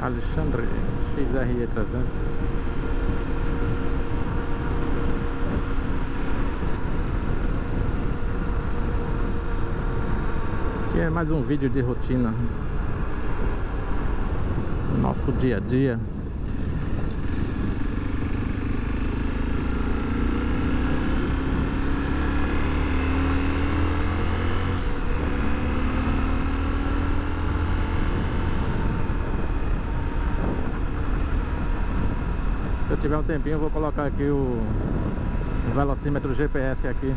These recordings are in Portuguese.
Alexandre XRE 300 Aqui é mais um vídeo de rotina. Nosso dia a dia tiver um tempinho eu vou colocar aqui o velocímetro GPS aqui.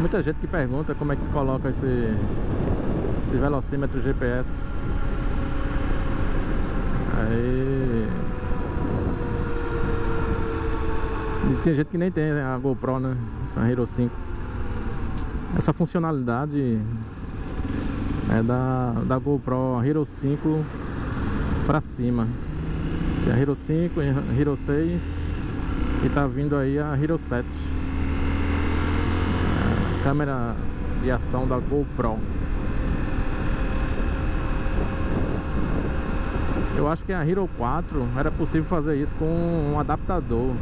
Muita gente que pergunta como é que se coloca esse, esse velocímetro GPS Aí e tem gente que nem tem a GoPro, né? Essa Hero 5 essa funcionalidade é da, da GoPro Hero 5 pra cima. Tem a Hero 5, a Hero 6 E tá vindo aí a Hero 7 a Câmera de ação da GoPro. Eu acho que a Hero 4 era possível fazer isso com um adaptador.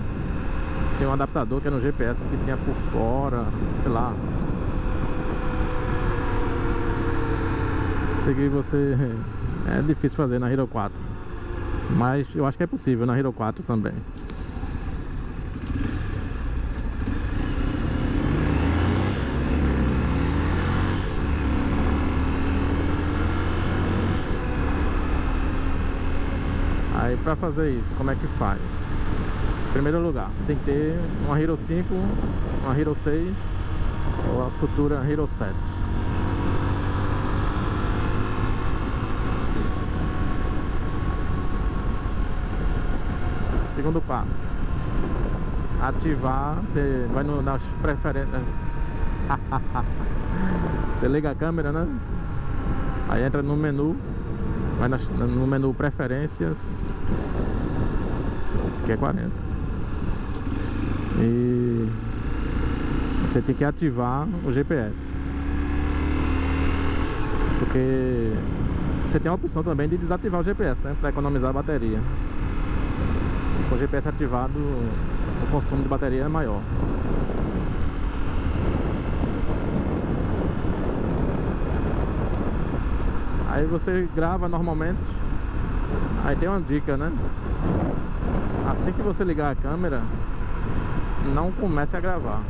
Tinha um adaptador que era no GPS que tinha por fora, sei lá Isso aqui você... É difícil fazer na Hero 4 Mas eu acho que é possível na Hero 4 também. Aí pra fazer isso, como é que faz? Em primeiro lugar, tem que ter uma Hero 5, uma Hero 6 ou a futura Hero 7 Segundo passo. Ativar Você vai no, nas preferências Você liga a câmera, né? Aí entra no menu Vai nas, no menu preferências Que é 40 E Você tem que ativar o GPS Porque Você tem a opção também de desativar o GPS, né? Para economizar a bateria com o GPS ativado o consumo de bateria é maior. Aí você grava normalmente. Aí tem uma dica né? Assim que você ligar a câmera não comece a gravar.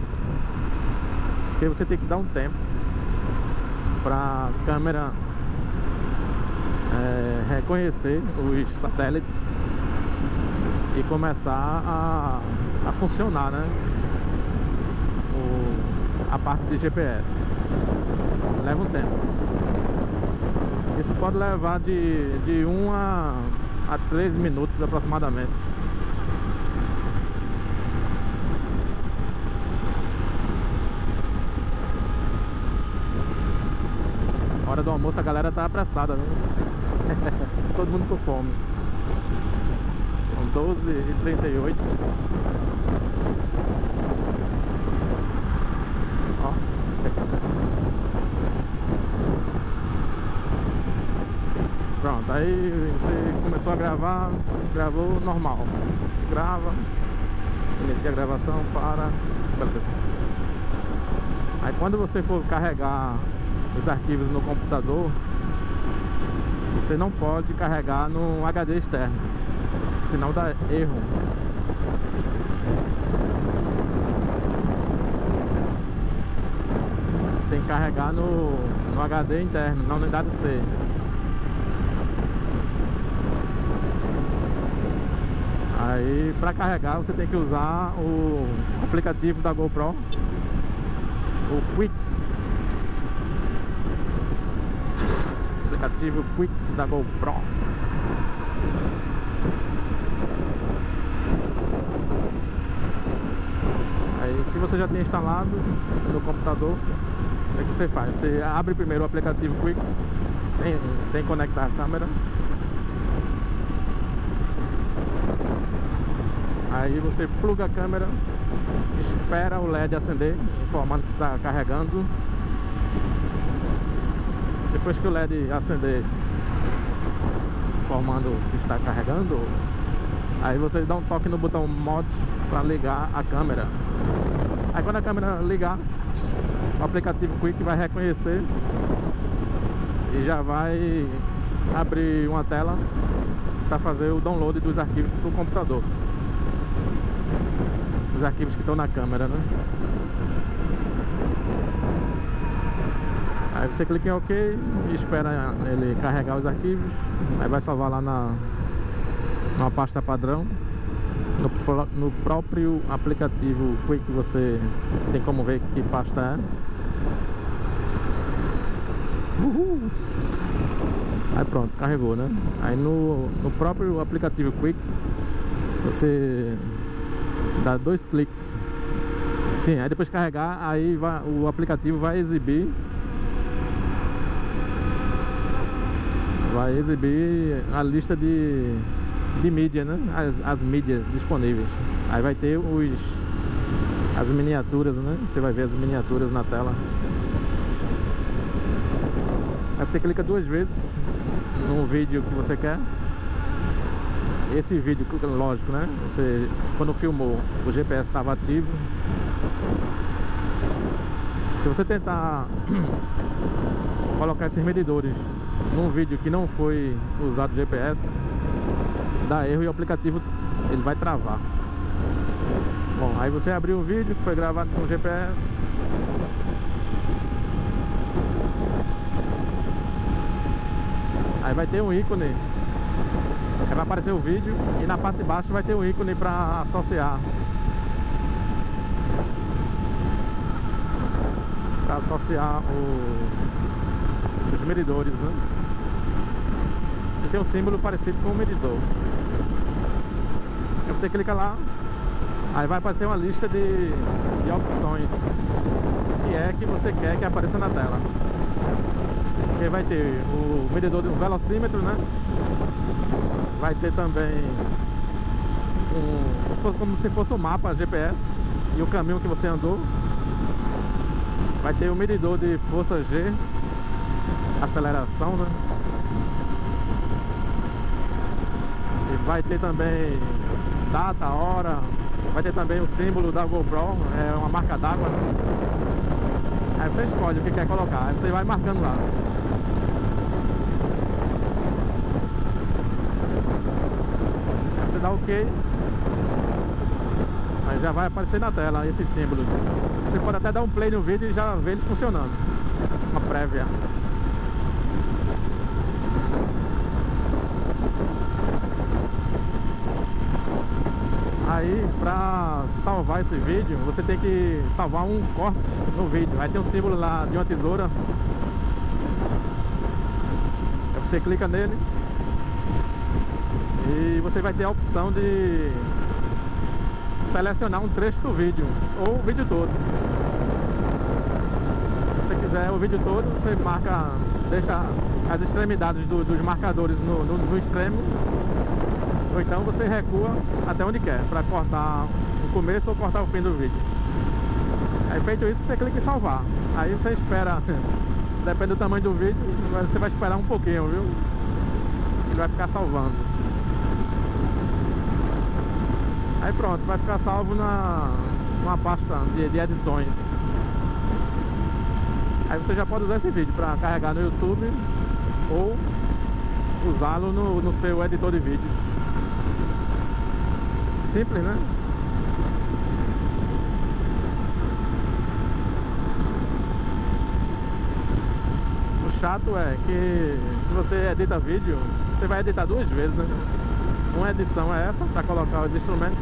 Porque você tem que dar um tempo para a câmera é, reconhecer os satélites e começar a, a funcionar, né? O, a parte de GPS. Leva um tempo. Isso pode levar de, de 1 a, a 3 minutos aproximadamente. Hora do almoço a galera tá apressada, né? Todo mundo com fome. 12 e 38 Ó. Pronto, aí você começou a gravar, gravou normal. Grava Inicia a gravação, para Aí quando você for carregar os arquivos no computador Você não pode carregar no HD externo senão dá erro. Você tem que carregar no, no HD interno, na unidade C. Aí para carregar você tem que usar o aplicativo da GoPro, o Quick. Aplicativo Quick da GoPro. Se você já tem instalado no computador, o é que você faz? Você abre primeiro o aplicativo Quick sem, sem conectar a câmera. Aí você pluga a câmera espera o LED acender, informando que está carregando. Depois que o LED acender, informando que está carregando, aí você dá um toque no botão mod para ligar a câmera. Aí quando a câmera ligar, o aplicativo Quick vai reconhecer e já vai abrir uma tela para fazer o download dos arquivos do computador. Os arquivos que estão na câmera, né? Aí você clica em OK e espera ele carregar os arquivos. Aí vai salvar lá na uma pasta padrão. No, no próprio aplicativo Quick você tem como ver que pasta é. Uhul. Aí pronto, carregou, né? Aí no, no próprio aplicativo Quick você dá dois cliques. Sim, aí depois de carregar, aí vai, o aplicativo vai exibir vai exibir a lista de, de mídia, né? As, as mídias disponíveis. Aí vai ter os as miniaturas, né? Você vai ver as miniaturas na tela. Aí você clica duas vezes no vídeo que você quer. Esse vídeo, lógico, né? Você, quando filmou, o GPS estava ativo. Se você tentar colocar esses medidores num vídeo que não foi usado GPS, dá erro e o aplicativo ele vai travar. Bom, aí você abriu o vídeo que foi gravado com o GPS. Aí vai ter um ícone. Aí vai aparecer o vídeo e na parte de baixo vai ter um ícone para associar. Para associar o, os medidores, né? E tem um símbolo parecido com o medidor. Aí você clica lá, aí vai aparecer uma lista de, de opções que é que você quer que apareça na tela. Porque vai ter o medidor do velocímetro, né? Vai ter também um, como se fosse um mapa GPS e o caminho que você andou. Vai ter o medidor de força G, aceleração, né? Vai ter também data, hora, vai ter também o símbolo da GoPro, é uma marca d'água. Aí você escolhe o que quer colocar, aí você vai marcando lá. Aí você dá OK. Aí já vai aparecer na tela esses símbolos. Você pode até dar um play no vídeo e já ver eles funcionando. Uma prévia. Aí, pra salvar esse vídeo, você tem que salvar um corte no vídeo. Aí tem um símbolo lá de uma tesoura. Aí você clica nele. E você vai ter a opção de selecionar um trecho do vídeo, ou o vídeo todo. Se você quiser o vídeo todo, você marca, deixa as extremidades do, dos marcadores no, no, no extremo ou então você recua até onde quer, para cortar o começo ou cortar o fim do vídeo. Aí feito isso, você clica em salvar. Aí você espera, depende do tamanho do vídeo, você vai esperar um pouquinho, viu? Ele vai ficar salvando. Aí pronto, vai ficar salvo na uma pasta de, de edições. Aí você já pode usar esse vídeo para carregar no YouTube ou usá-lo no, no seu editor de vídeos simples, né? O chato é que se você edita vídeo, você vai editar duas vezes, né? Uma edição é essa, para colocar os instrumentos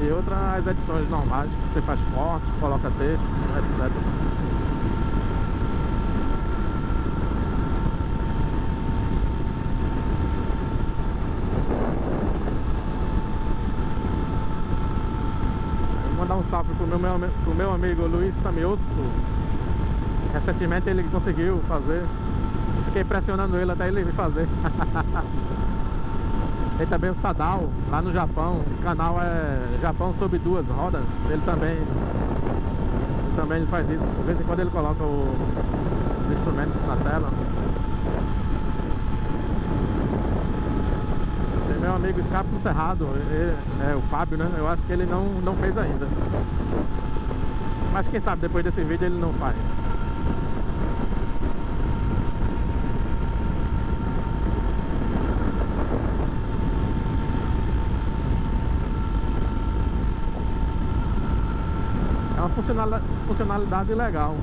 E outra as edições normais, você faz corte, coloca texto, etc um salve pro meu, pro meu amigo Luiz Tamioso. Recentemente ele conseguiu fazer. fiquei pressionando ele até ele vir fazer. Tem também o Sadal, lá no Japão. O canal é Japão sob duas rodas. Ele também ele também faz isso. De vez em quando ele coloca o, os instrumentos na tela. Meu amigo Escape no Cerrado, ele, é, o Fábio, né? Eu acho que ele não, não fez ainda. Mas quem sabe depois desse vídeo ele não faz. É uma funcionalidade legal.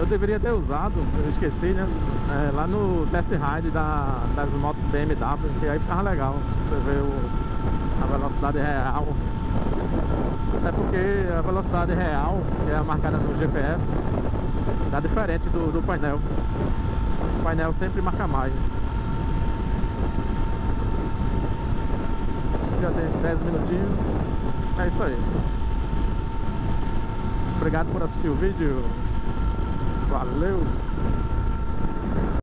Eu deveria ter usado, eu esqueci, né? É, lá no test ride da, das motos BMW, que aí ficava legal. Você vê o, a velocidade real. Até porque a velocidade real, que é marcada no GPS, tá diferente do, do painel. O painel sempre marca mais. Acho que já tem 10 minutinhos. É isso aí. Obrigado por assistir o vídeo. Valeu!